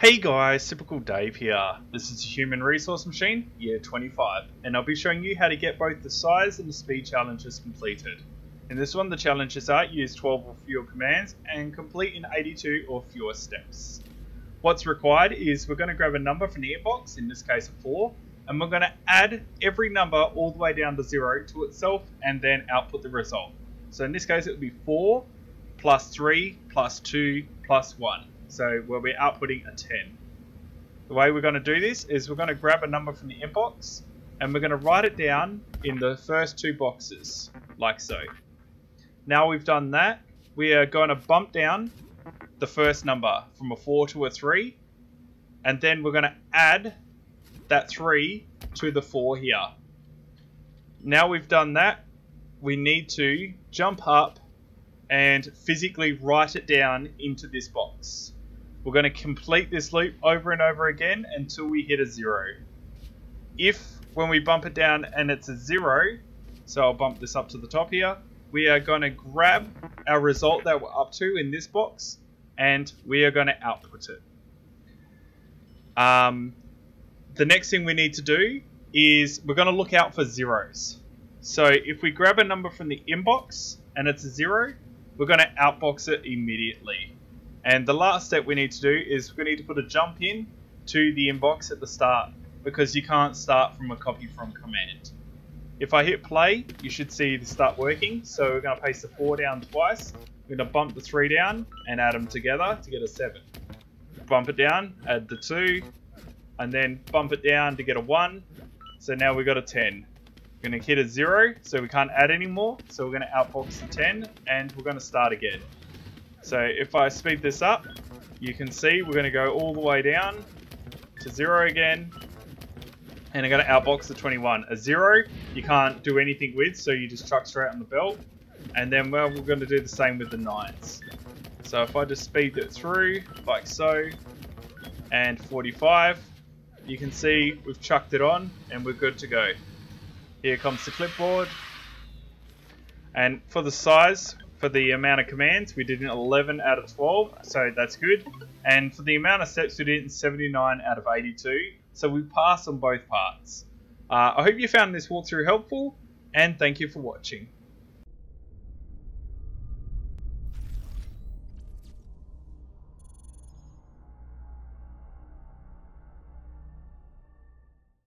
Hey guys, Super Cool Dave here. This is Human Resource Machine, year 25, and I'll be showing you how to get both the size and the speed challenges completed. In this one, the challenges are use 12 or fewer commands and complete in 82 or fewer steps. What's required is we're going to grab a number from the inbox, in this case a 4, and we're going to add every number all the way down to 0 to itself and then output the result. So in this case it would be 4 plus 3 plus 2 plus 1. So where we're outputting a 10. The way we're going to do this is we're going to grab a number from the inbox and we're going to write it down in the first two boxes, like so. Now we've done that, we are going to bump down the first number from a 4 to a 3 and then we're going to add that 3 to the 4 here. Now we've done that, we need to jump up and physically write it down into this box. We're going to complete this loop over and over again until we hit a zero. If when we bump it down and it's a zero, so I'll bump this up to the top here, we are going to grab our result that we're up to in this box and we are going to output it. Um, the next thing we need to do is we're going to look out for zeros. So if we grab a number from the inbox and it's a zero, we're going to outbox it immediately. And the last step we need to do is we need to put a jump in to the inbox at the start because you can't start from a copy from command. If I hit play, you should see this start working. So we're going to paste the 4 down twice. We're going to bump the 3 down and add them together to get a 7. Bump it down, add the 2, and then bump it down to get a 1. So now we've got a 10. We're going to hit a 0, so we can't add anymore. So we're going to outbox the 10, and we're going to start again. So if I speed this up, you can see we're going to go all the way down to 0 again. And I'm going to outbox the 21. A 0, you can't do anything with, so you just chuck straight on the belt. And then, well, we're going to do the same with the 9s. So if I just speed it through, like so, and 45, you can see we've chucked it on, and we're good to go. Here comes the clipboard. And for the size, for the amount of commands, we did an 11 out of 12, so that's good. And for the amount of steps, we did 79 out of 82, so we passed on both parts. Uh, I hope you found this walkthrough helpful, and thank you for watching.